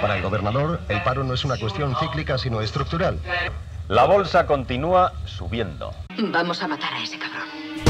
Para el gobernador, el paro no es una cuestión cíclica, sino estructural. La bolsa continúa subiendo. Vamos a matar a ese cabrón.